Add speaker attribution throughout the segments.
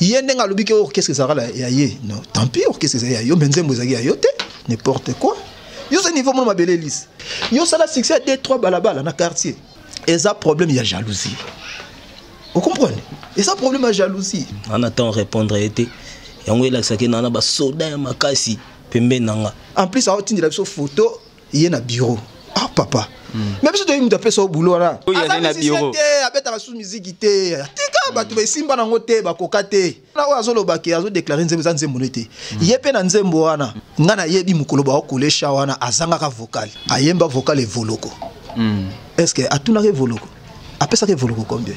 Speaker 1: ye ndenge alobi ke orchestre ezalaka ya ye non tant pis orchestre ezali ya yo me nzembo ezalaki ya yo te n'importe quoi yo oza niveau mona mabele elisi yo osala succès ya 2 3 balabala na quartier eza problème ya jalousie okomprendre eza problème ya jalousie
Speaker 2: ana temps répondre ye te yango elakisaki nana basoda ya makasi pembeni na nga
Speaker 1: en plus aotindela biso photo ye na bureau ah papa hmm. mais biso toyebi moto apesa yo bulo wana aza musicien te abetaka susu miziki te tika hmm. bato baesimba nango te bakoka te na oyo azoloba ke azodeklare nzembo eza nzembo ne te hmm. ye mpe na nzembo wana ngai nayebi mokolo baokolesha wana azangaka vocal ayemba vocal evoloko est ce que atunaka evoloko apesaka evoloko combien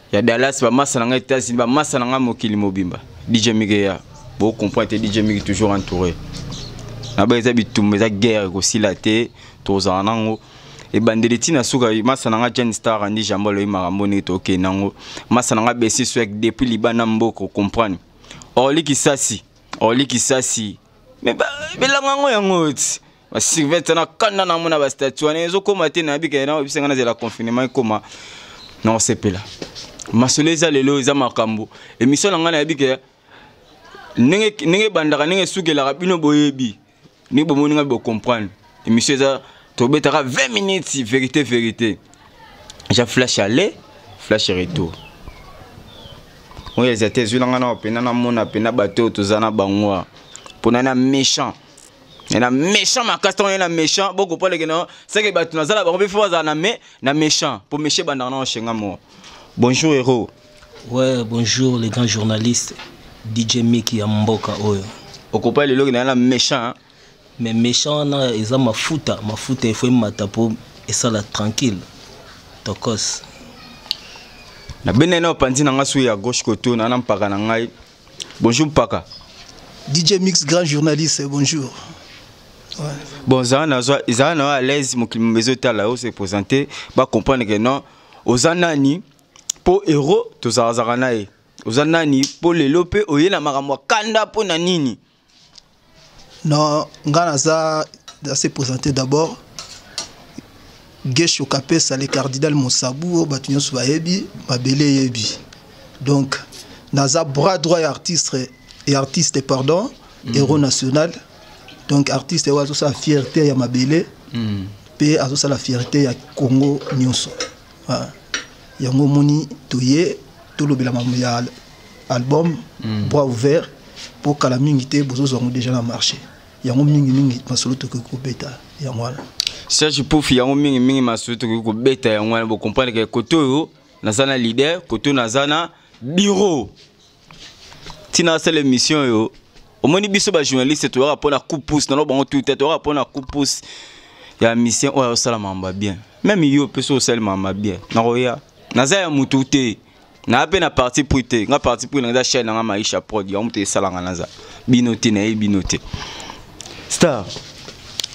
Speaker 3: ya Dallas ba massa na nga États-Unis ba massa na nga mokili mobimba DJ Migue ya bo comprendre te DJ Migue toujours entouré na ba eza bitumba eza guerre ekosila te tozala nango ebandeli ntina suka masa na nga jane star andi jambo aloyi makambo ndenge tokende yango masa na nga besi swek depuis libanda mboko comprendre orli kisasi orli kisasi me belanga yango yango ti basirvete na kanda na yango na bastatu wana ezokoma te nayebi kende na oyebisa ngai nazela confinement ekoma na kosepela masolo eza lelo eza makambo emission na ngai nayebi ke ndenge ebandaka ndenge esukelaka bino boyebi ndenge bomoni ngai bocomprendre emission eza tobetaka 20 minutes vérité vérité ja flash aller flash retour oyo eza te ezwila ngai na opena namona pena bato oyo toza na bango mpona na méchant na méchant makasi ntango na méchant bokopaleke na seke bato nazala bango mpe fo bazala na me na méchant mpo méchant ebandaka nao shenga moko bonjour héros
Speaker 2: ouais bonjour le grand journaliste dj miki ya mboka oyo
Speaker 3: okopali eloko na na méchant
Speaker 2: mais méchant wana eza mafuta mafuta efo emata mpo esala tranquille tokos
Speaker 3: nabenda ena opanzi na ngai soki ya gauche koto na na mpaka na ngai Bonjour Paka.
Speaker 1: DJ Mix grand journaliste, bonjour. Ouais.
Speaker 3: Bon, ça na zo, ça na à l'aise mon climat maison tala se présenter, ba comprendre que non, oza nani po héros to za za na ye. Oza nani po lelo pe oye na makambo kanda po na nini?
Speaker 1: Non, nga naza na se présenter d'abord. Gesho Kapesa le cardinal Mosabu bato nyonso bayebi mabele eyebi. Donc naza bras droit ya artiste et artiste pardon, mm. héros national. Donc artiste oyo azosala fierté ya mabele mm. pe azosala fierté ya Congo nyonso. Ah. Yango moni toye tolobela mamu ya album mm. bras ouvert mpo kala mingi te bozozwa yango déjà na marché yango mingi mingi masolo tokoki kobeta yango wana
Speaker 3: serge pufi yango mingi mingi masolo tokoki kobeta yango wana bocomprendre ke kote oyo naza na leader kote oyo naza na bureau ntina asala émission oyo omoni biso bajournaliste toyaka mpo na coup pouce nano bango tout te toyaka mpo na coup pouce ya mission oyo ayosalama mba bien meme yo mpe so osalemama bien nakoya naza ya motu te na pe na parti pris te nga parti pris naza chaîne nga maisha prod yango te esalanga naza bino te nayebi bino te star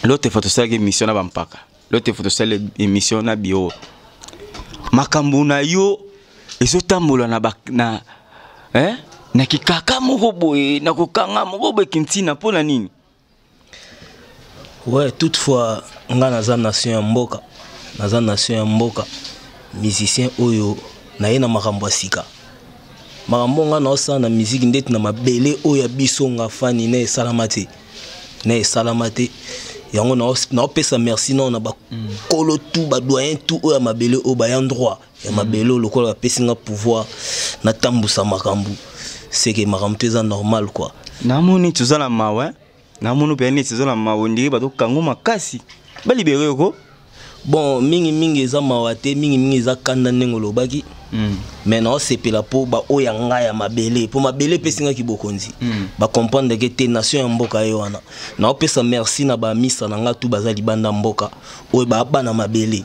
Speaker 3: lote fa tosalaki émission na bampaka lote fa tosala émission na biro makambo na yo ezotambola na, ba, na, eh? na kikaka moko boye na kokanga moko boye kintina mpo na nini
Speaker 2: Ouais, toutefois, nga naza nation ya mboka, naza nation ya mboka, musicien oyo naye na makambo ya sika. Makambo nga naosala na musique ndeti na mabele oyo ya biso nga fani na esalama te. Na esalama te. Yango naopesa merci nao na bakolo tout, ba doyen tout oyo ya mabele oyo baya ndroit. ya mabele lokola bapesi nga pouvoir natambusa makambo seke makambo to eza normal kua
Speaker 3: namoni toza na mawa namoni mpenza neti toza na mawa ondire bato kango makasi balibere yoko
Speaker 2: bon mingimingi eza mawa te mingimingi eza kanda ndenge olobaki
Speaker 3: mm.
Speaker 2: me naosepela mpo baoyo ya ngai ya mabele mpo mabele epesingaki bokonzi
Speaker 3: mm.
Speaker 2: bakomprendreke te nation ya mboka ye wana naopesa merci na bamisa na ngai tu baza libanda mboka oyo baabana mabele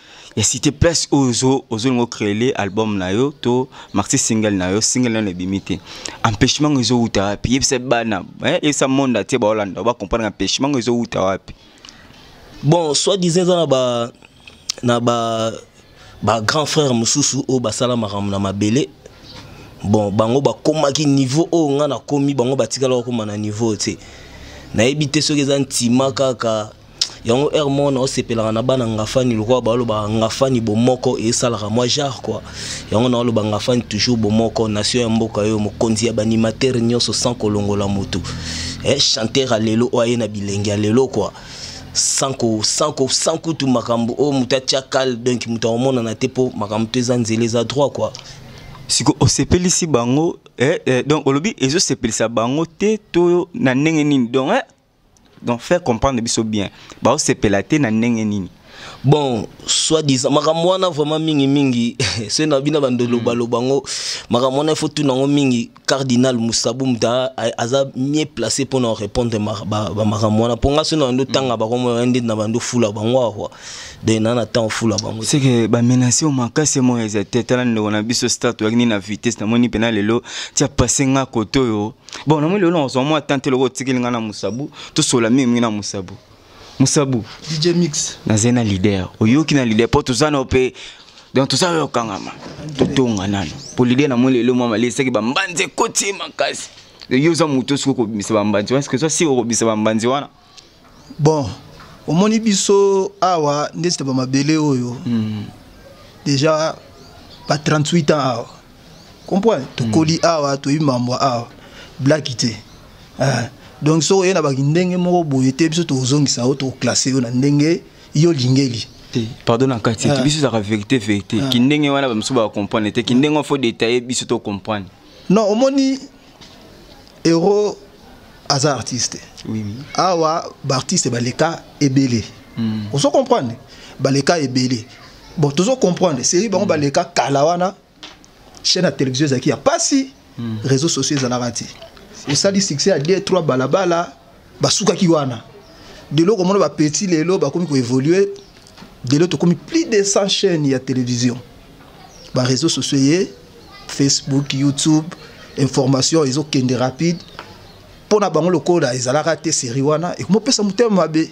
Speaker 2: ya
Speaker 3: cité place oyo ozolinga ocréele album na yo to maxi single na yo single nayo na ebimi te empêchement yango ezowuta wapi yebisa bana eh, yebisa monde atie baolanda bacomprendre empêchement yango ezowuta wapi
Speaker 2: bon soit disant eza na ba na ba ba grand frère mosusu oyo basala makambo na mabele bon bango bakomaki niveau oyo ngai nakomi bango batikala bakoma na niveau te nayebi te soki eza ntima kaka yango heure moko naosepelaka na bana ngafani lokola baolobaka ngafani bomoko esalaka mwa genre kua yango naoloba ngafani toujours bomoko nation ya mboka oyo mokonzi ya baanimatere nyonso sans kolongola motu eh, chanteur ya lelo oyo aye na bilenge ya lelo kua sanko sanko sans kutu makambo oyo moto atya kale donk moto akomonana te mpo makambo to eza nzela eza droit kua
Speaker 3: siko osepelisi bango eh, eh, donc olobi ezosepelisa bango te to na ndenge nini donc eh, donc faire comprendre biso bien baosepela te na ndenge nini
Speaker 2: bon soit disant makambo wana vraiment mingi mingi se na bino bando hmm. loba loba ngo makambo wana faut tout nango mingi cardinal Musabu Mta aza mieux placé pour nous répondre ba makambo wana pour nga se na bando hmm. tanga ba komo ende na bando fula bango awa de na na temps fula bango c'est
Speaker 3: que ba menacer au makasi mo ezate tala ndeko na biso start yakini na vitesse na moni pena lelo tia passer nga koto yo bon namoni lelo nazwa mwa tante loko otikeli ngai na mosabu tosola mingi mingi na mosabu mosabu
Speaker 1: dj mix
Speaker 3: nazali na leader oyoki na leader mpo toza nao mpe donc toza oyo okangama totonga nano mpo leader namoni lelo mwa malesaki bambanzi ekoti makasi yo oza moto soki okobimisa bambanzi wana soki oza sika okobimisa bambanzi wana
Speaker 1: bon omoni biso awa ndeti na bamabele oyo
Speaker 3: mm.
Speaker 1: déjà ba 38 ans awa comprendre tokoli mm. awa toyebi mambo awa blaki te ah. donc soki oye na bakindenge moko boye te biso tokozongisa yo tokoklasse yo na ndenge yo olingeli
Speaker 3: te pardon na kati te
Speaker 1: ah.
Speaker 3: biso ezalaka verité verité
Speaker 1: ah.
Speaker 3: kindenge wana bamosusu bacomprendre te kindenge wana fo detaille biso tocomprendre
Speaker 1: non omoni euro aza artiste
Speaker 3: oui, oui.
Speaker 1: awa baartiste baleka ebele
Speaker 3: mm.
Speaker 1: ozo comprendre baleka ebele bon tozo comprendre seri bango mm. baleka kala wana chaîne ya télévision ezalaki ya mpasi mm. réseau sociaux ezalaka te osali succès ya 2 3 balabala basukaki wana delo okomona bapeti lelo bakomi koévolue delo tokomi plus de 100 chaîne ya télévision baréseau sociaux ye facebook youtube information ezokende rapide mpo na bango lokola ezalaka te série wana ekomopesa motema mabe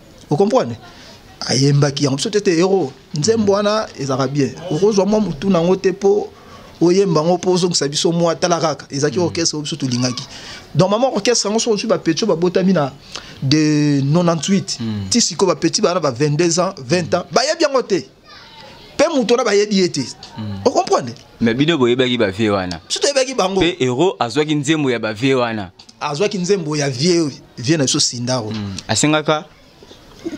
Speaker 3: o comprendre
Speaker 1: ayembaki yango biso te te hero nzembo wana ezalaka bien okozwa mwa motu na yango te mpo oyemba yango mpo ozongisa biso mwa tala kaka ezalaki mm. orchestre oyo biso tolingaki donc mama orchestre yango soki ozwi bapetio babotami na de 98 mm. ti sikoyo bapeti baa na ba 22 ans 20 ans bayebi yango te mpe moto wana bayebi ye te hmm. ocomprendre
Speaker 3: mais bino boyebaki bavie wana
Speaker 1: biso toyebaki bango
Speaker 3: mpe hero azwaki nzembo ya bavie wana
Speaker 1: azwaki nzembo ya vie vie na biso sindaro
Speaker 3: hmm. asengaka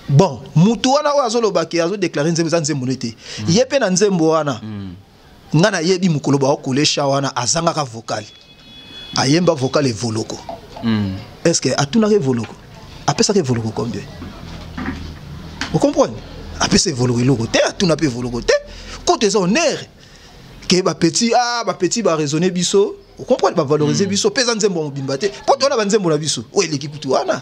Speaker 1: bon moto wana oyo azolobaki azodeklare nzembo eza nzembo ne te hmm. ye mpe na nzembo wana nga nayebi mokolo baokole sha wana azangaka vokale ayemba vokale evoloko
Speaker 3: mm.
Speaker 1: estce atunaka evoloko apesaka evoloko combien ocomprendre apesa evoloko eloko te atuna mpe evoloko te kote eza onere ke bapetit ah, bapetit baraisonne biso ocomprendre bavalorize mm. biso mpe eza nzembo ya mobimba te mpo towana banzembo na biso oyo eleki kutu wana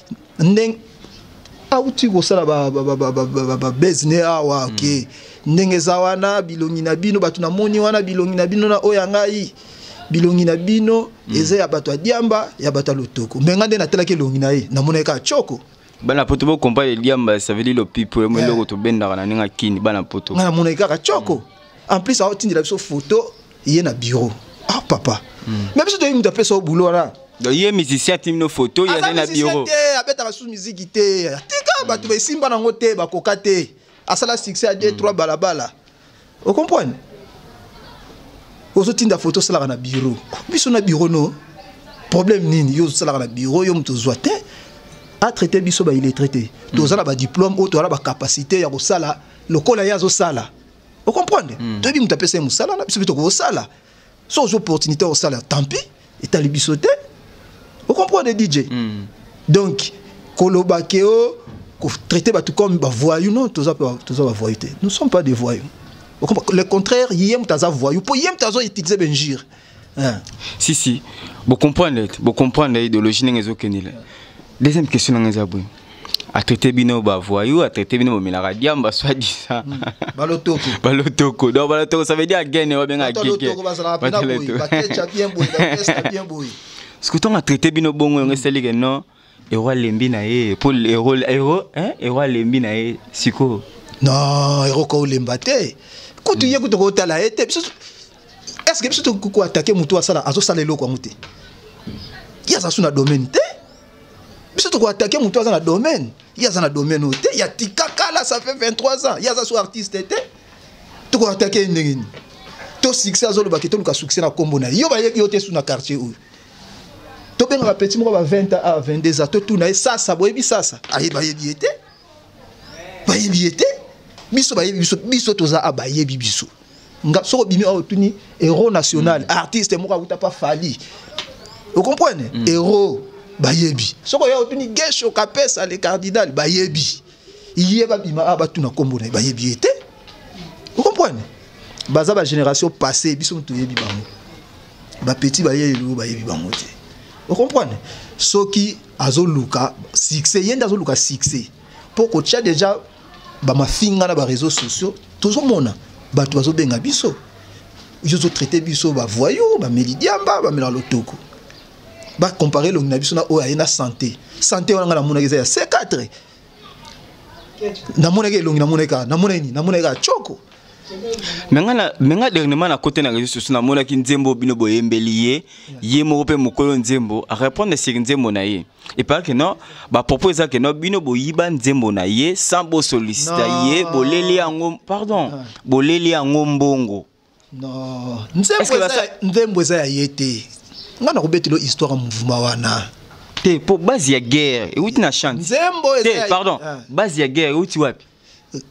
Speaker 1: ndenge auti kosala babese ne awa hmm. ke ndenge eza wana bilongi na bino bato namoni wana bilongi na bino na oyo ya ngai bilongi na bino hmm. eza ya bato ya diamba ya bato ya lotoko mbe ngai nde natalaki elongi na ye namonaki kaka coko
Speaker 3: bana poto bokompare eliamba saveli lopipo eloko eh. tobendaka na ndenge akini bana poto
Speaker 1: ngai namonaki kaka coko en plus aotindela biso photo ye na bureau ah papa mm. mais biso toyebi moto apesa yo boulot wana
Speaker 3: ye musicien atimi no photo ye azali na bureau
Speaker 1: te abetaka susu miziki te tika bato mm. baesimba nango te bakoka te asala succès ya 2 3 balabala ocomprendre ozotinda photo osalaka na bureau biso na bureau no problème nini yo ozosalaka na bureau yo moto ozwa te atraite biso baillettre te toza na badiplôme oyo toza na bacapacité ya kosala lokola ye azosala o comprendre mm. toyebi moto apesa ye mosala na biso mpe tokosala so ozwa opportunité ya kosala tampi etali biso te o comprendre dj
Speaker 3: mm.
Speaker 1: donc koloba ke o oh, kotraite bato comme bavoyou non toza bavoyou te nous sommes pas des voyous le contraire ye moto aza voyou mpo ye moto azo utilise benjure mm.
Speaker 3: hein si si bo comprendre ete bo comprendre idéologie ndenge ezokende la deuxième question nanga eza boye atraite bino bavoyou atraite bino bomelaka diamba soit disant hmm.
Speaker 1: balotoko
Speaker 3: balotoko donc balotoko ça veut dire agene babenga agege soki ntongo atraite bino bongo yango esali ke non mm. Euro alembi na ye po euro euro hein euro alembi na ye siko.
Speaker 1: Non, euro ko lemba te. Kutu ye kutu ko tala ye te. Est-ce que biso to ko attaquer mutu asala azo sala eloko yango te. Ya sasu na domaine te. Biso to ko attaquer mutu aza na domaine. Ya za na domaine o te. Ya tikaka la ça fait 23 ans. Ya sasu artiste te. To ko attaquer ndenge ni. To succès azo loba ke to luka succès na kombo na yo ba yebi yo te su na quartier oyo. tobengaka petit moko ba 20 ans a 22 ans totuna ye sasa boyebi sasa aye bayebi ye te bayebi ye te biso bayebi biso biso toza a bayebi biso nga soko bimi awa otuni héros national mm. artiste moko awuta pa fali okomprene mm. héros bayebi soko oya otuni gesho kapesa le cardinal bayebi ye babima awa batuna nkombo na ye bayebi ye te Vous comprenez Baza ba génération passée, biso mutu yebi bango. Ba petit ba yebi ba yebi bango te. Vous comprenez Soki azo luka succès, yende azo luka succès. Pour ko tia déjà ba mafinga na ba réseaux sociaux, tozo mona bato bazo benga biso. Yo zo traiter biso ba voyous, ba melidiamba, ba mela lotoko. Ba comparer longi na biso na oyo ayena santé. Santé wana nga na mona eza ya C4. namonaki elongi namonaki kaka namonaki nini namonaki kaka coko
Speaker 3: me nga dernièrement na kote na réseau sociaux namonaki nzembo bino boyembeli ye ye moko mpe mokolo nzembo arépondre sur nzembo na ye epaka ke non bapropos eza ke non bino boyiba nzembo na ye sans bosolicita ye boleli yango pardon
Speaker 1: ah.
Speaker 3: boleli yango mbongo
Speaker 1: non nzembo eza ya ye te ngai nakobetelo histoire ya mouvement wana
Speaker 3: te mpo base ya guerre euti na chante
Speaker 1: nzembo
Speaker 3: te pardon
Speaker 1: ah.
Speaker 3: base ya guerre euti wapi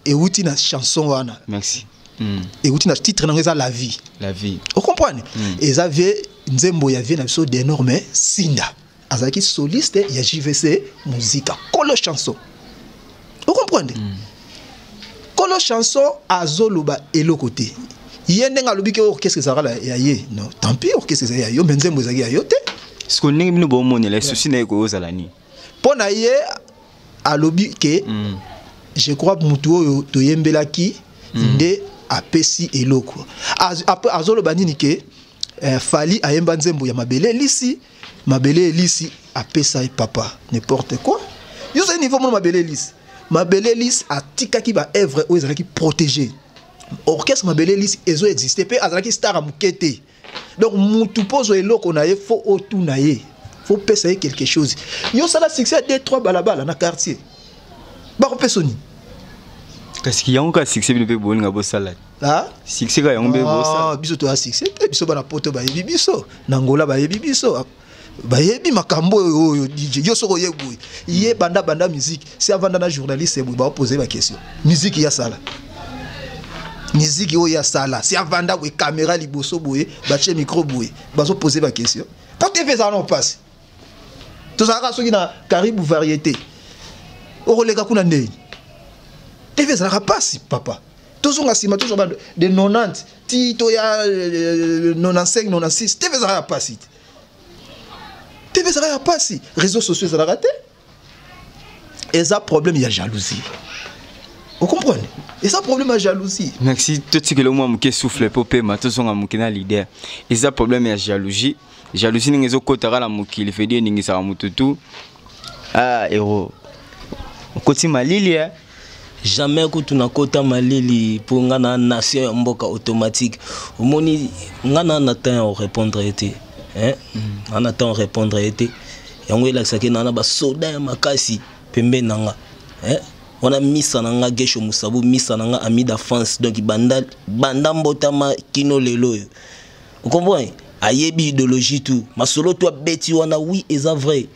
Speaker 1: euti na chanson wana
Speaker 3: merci mm.
Speaker 1: euti na titre nango eza la vie
Speaker 3: la vie
Speaker 1: ocomprendre mm. eza vie nzembo ya vie na biso d'énorme sinda azalaki soliste ya jvc muzika kolo chanson okomprendre mm. kolo chanson azoloba eloko te ye ndenge alobi ke orchestre ezalaka ya ye no tant pis orchestre ezali ya yo mpe nzembo ezalaki ya yo te
Speaker 3: siko ndenge bino bomonela esusi na ye koyozala nini
Speaker 1: mpo na ye alobi ke
Speaker 3: mm.
Speaker 1: je crois motu oyo toyembelaki mm. nde apesi eloko azoloba nini ke eh, fali ayemba nzembo ya mabele lisi mabele elisi apesa ye papa n'importe quoi yo ozali niveau mona mabele elisi mabele elisi atikaki baevre oyo ezalaki protégé orchestre mabele elisi ezo existe mpe azalaki star ya moke te donc mutu mpo ozwa eloko na ye fo otuna ye fo opesa ye quelque chose yo osala succès ya 2 3 balabala na quartier bakopesa nini
Speaker 3: kasi yango kaka succès bino mpe bolinga bosala te
Speaker 1: Ah?
Speaker 3: succès kaka yango mpe
Speaker 1: ah, biso toya succès te biso bana poto bayebi biso na ngola bayebi biso bayebi makambo oyo oyo dj yo soki oye boye ye banda banda miziki si avanda na journaliste boye baopose bakestion miziki ya sala miziki oyo ya sala si avanda boye kamera liboso boye batie micro boye bazopose bakestion po tv ezala na mpasi tozalaka soki na karibu variété okoleka kuna ndeni tv ezalaka mpasi papa tozonga nsima tozwa ba de 90 ti toya 95 96 tv ezalaka ya mpasi te tv ezalaka ya mpasi réseau sociaux ezalaka te eza problème ya jalousie okomprene eza problème ya jalousie
Speaker 3: merci totikela mwa moke souffle mpo pema tozonga moke na leader eza problème ya jalousie jalousie ndenge ezokotaka na mokili fedi eningisaka motutu ah ero okoti malili eh?
Speaker 2: jamais kutu nakota malili mpo nga na nation ya mboka automatique omoni nga na na temps ya korepondre ye te eh? mm. nga na temps korepondre ye te yango elakisaki na na basoda ya makasi pembeni na nga eh? wana misa na nga gesho mosabu misa na nga amida france donc banda, banda mbotama kino lelo oyo okomprane ayebi idéologie tout masolo to abeti wana wi eza vrai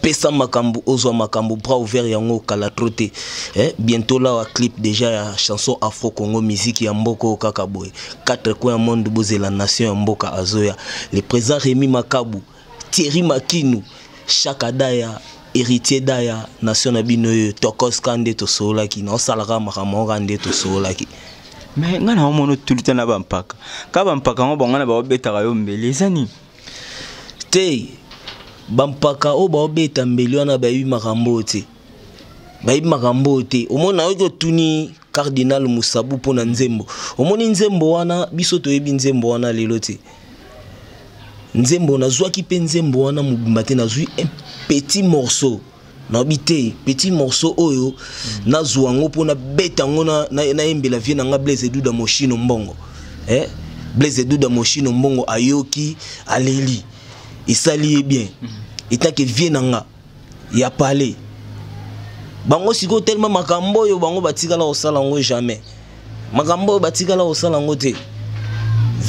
Speaker 2: pesa makambo ozwa makambo bras ouvert yango kala tro te eh, bientôt lawa clip déjà ya chanson afro congo miziki ya mboka oyo kaka boye 4 coin ya monde bozela nation ya mboka azoya le président remi makabu thierry makinu shaka daya héritier daya nation na bino oyo tokoska nde tosololaki na osalaka makambo yango kaka nde tosololaki
Speaker 3: me ngai na omona otulita na bampaka ka bampaka yango bango na baobetaka yo mbeli eza nini
Speaker 2: te bampaka oyo baobeta mbeli wana bayebi makambo oyo te bayebi makambo oyo te omoni nayoki otuni cardinal mosabu mpo na nzembo omoni nzembo wana biso toyebi nzembo wana lelo te nzembo nazwaki mpe nzembo wana mobimba te nazwi un petit morceau nayebi te petit morceau oyo mm. nazwa yango mpo nabeta yango nayembela na, na vie na nga blaise duda moshino mbongo eh? blaise duda moshino mbongo ayoki aleli esali ye bien mm. etake vie na nga ya palais bango sikoyo telema makambo oyo bango batikala kosala yango jamais makambo oyo batikala kosala yango te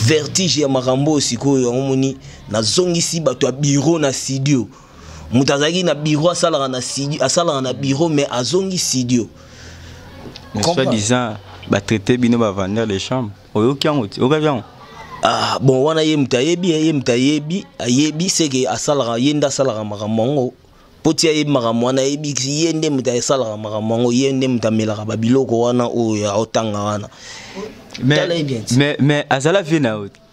Speaker 2: vertige ya makambo oyo sikoyo yango moni nazongisi bato ya biro na studio moto azalaki na biro asalaka na studio asalaka na biro mais azongi studio
Speaker 3: soit disant batraite bino bavandeur de chambre oyoki yango te okaki yango
Speaker 2: ah, bon wana ye moto ayebi ye moto ayebi ayebi seke asalaka ye nde asalaka makambo yango mpo ti ayebi makambo wana ayebi ye nde moto asalaka makambo yango ye nde moto amelaka babiloko wana oyo aotanga wana
Speaker 3: mais azala vie na yo te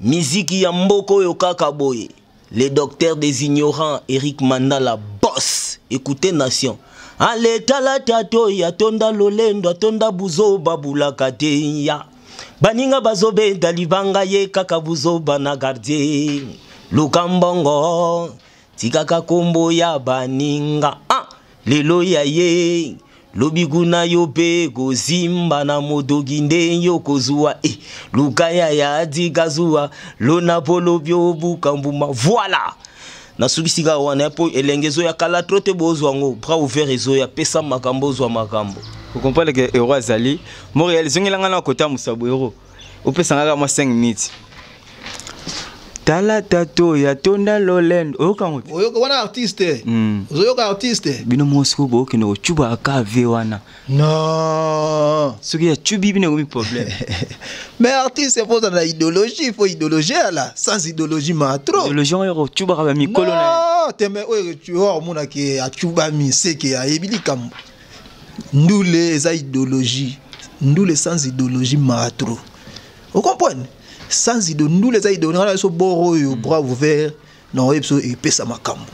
Speaker 2: Miziki ya mboka oyo kaka boye. Le docteur des ignorants Eric Mandala boss. Écoutez nation. Ale tala tato ya tonda lolendo atonda buzoba bulaka te ya. Baninga bazobe dalibanga ye kaka buzoba na gardien. Luka mbongo. tikaka kombo ya baninga ah, lelo ya ye lobi kuna yo mpe kozimba na modoki nde yo kozua e eh, luka ya ya tika zuwa lona mpo lobi obuka mbuma voila nasukisi kaka wana mpo elenge ezoya kala tro te bozwa yango bras ouvert ezoya pesa makambo ozwa makambo
Speaker 3: okomprendre ke euro azali montréal ezongela ngai na kota mosabu euro opesanga kaka mwa 5 minutes tala tato ya tonda lolendo oyoka yango te
Speaker 1: oyoka wana artiste mm. ozoyoka artiste
Speaker 3: bino mosiko bookende kocuba aka vie wana
Speaker 1: non
Speaker 3: soki ya cubi bino ekomi problème
Speaker 1: mais artiste mpo ozala na idéologie fo idéologie ala sans idéologie ma trop
Speaker 3: idéologie yango ya kocubaka bamikolo na
Speaker 1: teme oyo omonaki acubami seke ayebi likambo ndule eza idéologie ndule sans idéologie maratro okomprene sans ido ndule eza idéologie ngana biso boro oyo hmm. bras ouvert na oyebi biso epesa makambo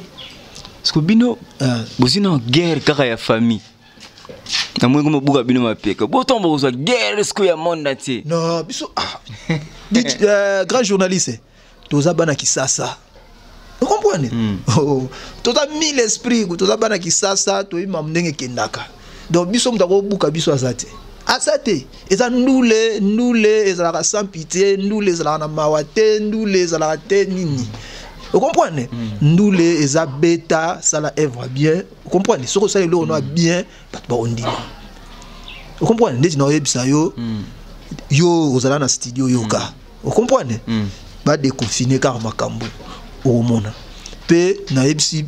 Speaker 3: siko bino
Speaker 1: euh,
Speaker 3: bozwi na guerre kaka ya famille namoni ko mobuka bino mapeka botongo bokozwa guerre siko ya monde atie
Speaker 1: no biso ah, euh, grand journaliste toza bana kisasa okomprene
Speaker 3: hmm.
Speaker 1: oh, toza mille esprit toza bana kisasa toyebi mamu ndenge ekendaka donc biso moto akobuka biso aza te aza te eza ndule ndule ezalaka sans pitié ndule ezalaka na mawa te ndule ezalaka te nini okomprene hmm. ndule eza beta sala evre bien okomprene soki osala eloko noa hmm. bien bato baondima okomprene ndeti na oyebisa yo yo ozala na studio yoka okomprendre
Speaker 3: mm.
Speaker 1: badeconfine kaka makambo okomona mpe nayebisi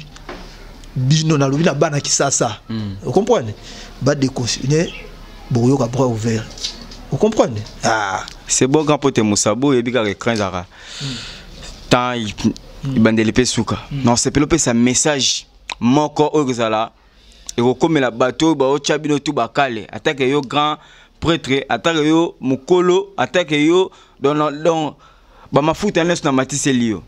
Speaker 1: bino nalobi na bana kisasa
Speaker 3: mm.
Speaker 1: okomprendre badeconfine bokoyoka bras ouvert okomprendre ah.
Speaker 3: c'est bon grand pote mosabo oyebi kaka ecran ezaka mm. temps ebandeli mpe suka mm. na osepeli opesa message moko oyo kozala ekokomela bato oyo baotya bino tu bakale atake yo grand prêtre atake yo mokolo atake yo don bamafuta nyonso na matiseli yo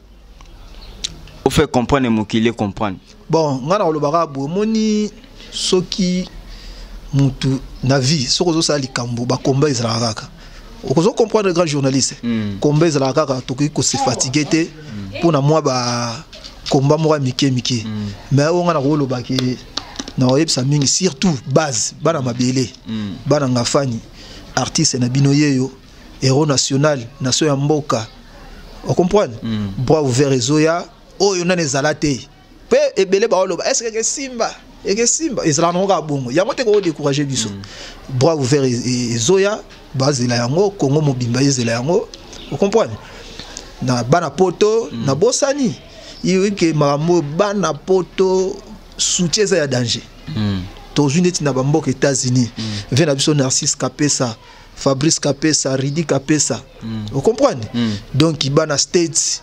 Speaker 3: ofe comprendre mokili ecomprendre
Speaker 1: bon ngai nakolobaka boye omoni soki mutu na vie soki ozosala likambo bakomba ezalaka kaka okozo comprendre grand journaliste
Speaker 3: mm.
Speaker 1: komba ezalaka kaka tokoki kose fatigue te mm. mpo na mwa bakomba moko ya mike mike mm. me oyo ngai nakoloba ke nakoyebisa mingi surtout base bana mabele
Speaker 3: mm.
Speaker 1: bana ngafani artiste na bino yeyo héros national nation ya mboka ocomprendre
Speaker 3: mm.
Speaker 1: bras ouvert ezoya oyo nani ezala te mpe ebele baoloba est ce que ekesimba ekesimba ezalaka nango kaka bongo yango te koko décourage biso mm. bras ouvert e, e, ezoya bazela yango kongo mobimba ezela yango ocomprendre na bana poto mm. na bosani iyoke makambo bana poto soutien eza ya danger
Speaker 3: mm.
Speaker 1: tozwi neti na bamboka états-unis mm. ve na biso narcise kapesa fabrice kapesa ridi kapesa
Speaker 3: mm.
Speaker 1: ocomprendre
Speaker 3: mm.
Speaker 1: donc bana states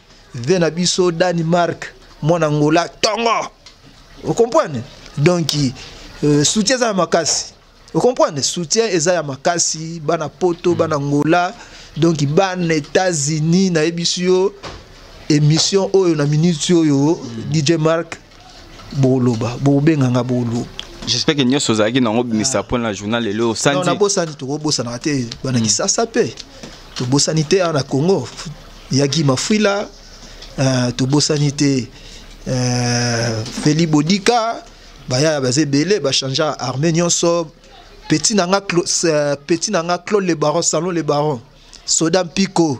Speaker 1: ve na biso dani mark mwana ngola tongo okomprane donc euh, soutien eza ya makasi okomprane soutien eza ya makasi bana poto bana ngola donc bana états-unis nayebisi yo émission oyo na minute oyo dj mark boloba bobenga nga boloba
Speaker 3: j'espère que nyonso ozalaki nango obimisa ah. mpona na journal lelo osandi
Speaker 1: nabosani tokobosanaka te bana hmm. kisasa mpe tobosani te awa na congo yaki mafuila euh, tobosani te euh, feli bodika bayaya baza ebele bachange armée nyonso petit na nga euh, petit na nga claude le baron salon le baron soda mpiko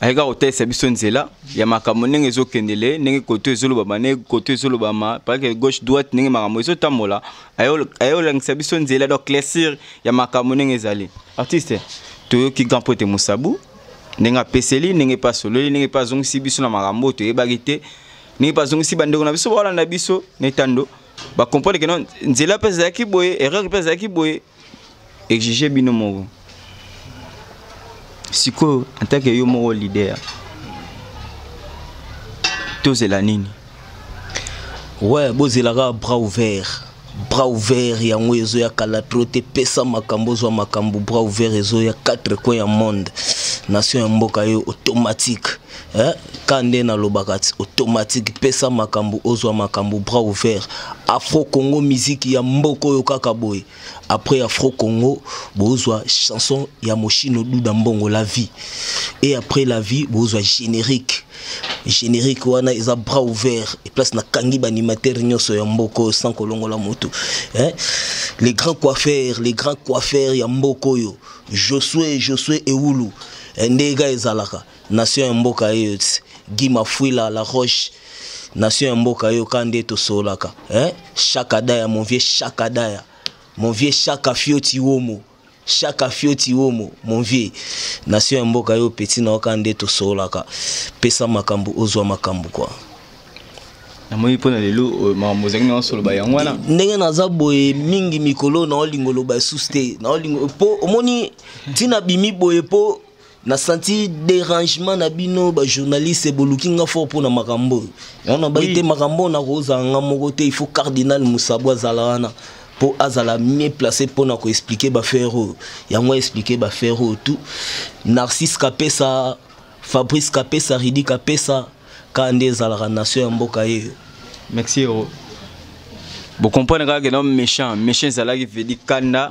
Speaker 3: ayeka kotalisa biso nzela ya makambo ndenge ezokendele ndenge koto ezolobama ndenge koto ezolobama parke gauche droite ndenge makambo ezotambola ayolangisa biso nzela donc classir ya makambo ndenge ezali artiste toyoki grand pote mosabu ndenge apeseli ndenge mpe asololi ndenge mpe azongisi biso na makambo oyo toyebaki te ndenge mpe azongisi bandeko na biso baolanda biso na etando bakomprendre ke non nzela mpe ezalaki boye erreur mpe ezalaki boye exige bino moko sikoyo antake yo moko leader tozela nini
Speaker 2: ouais bozelaka bras ouvert bras ouvert yango ezoya kala tro te pesa makambo ozwa makambo bras ouvert ezoya 4 coin ya monde nation ya mboka ye automatique eh, ka nde nalobaka ti automatique pesa makambo ozwa makambo bras ouvert afro congo miziki ya mboko oyo kaka boye après afro congo bozwa chanson ya moshino duda mbongo la vie et après la vie bozwa générique générique wana eza bras ouvert et place nakangi baanimateur nyonso ya mboko oyo sans kolongola motu eh? les grands coiffeurs les grands coiffeurs ya mboko oyo josue josue ewulu eh, ndega ezalaka nation ya mboka yeyo Guy Mafuila la Roche nation ya mboka yeyo ka nde tosololaka eh? Chaka Daya mon vieux Chaka Daya mon vieux Chaka Fioti Womo Chaka Fioti Womo mon vieux nation ya mboka yeyo petit na oka nde tosololaka pesa makambo ozwa makambo kwa
Speaker 3: namoni mpo na lelo euh, makambo ozalaki na osoloba yango wana
Speaker 2: ndenge naza boye mingi mikolo na olingo loba esusu te na olingo mpo omoni ntina bimi boye mpo na senti dérangement na bino bajournaliste boluki nga fort mpo na makambo oyo yango na bai te makambo oyo nakozala nga moko te il faut cardinal mosabo azala wana mpo azala mieux placé mpo na koexplike bafere oyo yango aexplike bafere oyo tout narcisse kapesa fabrice kapesa ridi kapesa kaka nde ezalaka nation ya mboka yeyo
Speaker 3: merci ero bocomprendre kaka ke na méchant méchant ezalaki vedi kanda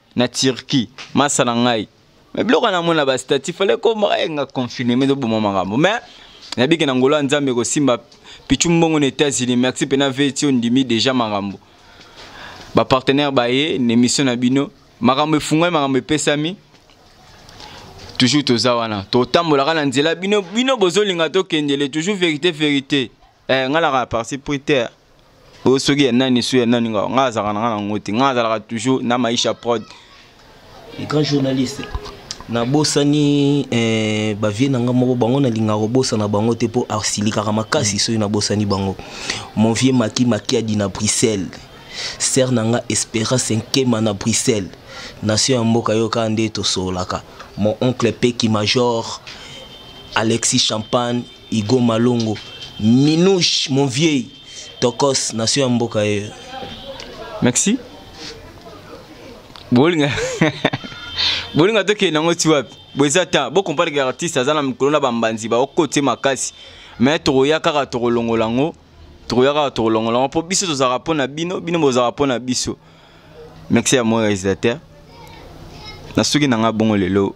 Speaker 3: na Turquie masa na ngai mais biloko na mona ba statut fallait ko ma eh, nga confiner mais boma makambo mais na biki na ngola nzambe ko simba pichu mbongo na États-Unis merci pena vetio ndimi déjà makambo ba partenaire ba ye na émission na bino makambo efungwami makambo epesami toujours toza wana totambolaka na nzela bino bino bozolinga tokendele toujours vérité vérité eh nga la parti pris te o oh, soki ya nani so ya nani nga nga azaka na nga na ngote nga azalaka toujours na maisha prod
Speaker 2: les grands journalistes nabosani eh, bavie na ngai moko bango nalingaka kobosana bango te mpo asilikaka makasi mm. soki nabosani bango mon vieux maki makiadi na bruxelles ser na ngai esperance nkema na bruxelles nation ya mboka yo kaka nde tosololaka mon oncle peki major alexis champagne Igo Malongo, Minouche, mon vieil, Tokos, nation ya mboka ye.
Speaker 3: Merci. Bolinga. Bolinga toke nango ti wapi? Boza ta, bo comprendre que artiste aza na mikolo na bambanzi ba okote makasi. Mais tokoya kaka tokolongola ngo. Tokoya kaka tokolongola ngo po biso tozaka po na bino, bino bozaka po na biso. Merci à mon réalisateur. Nasuki nanga bongo lelo.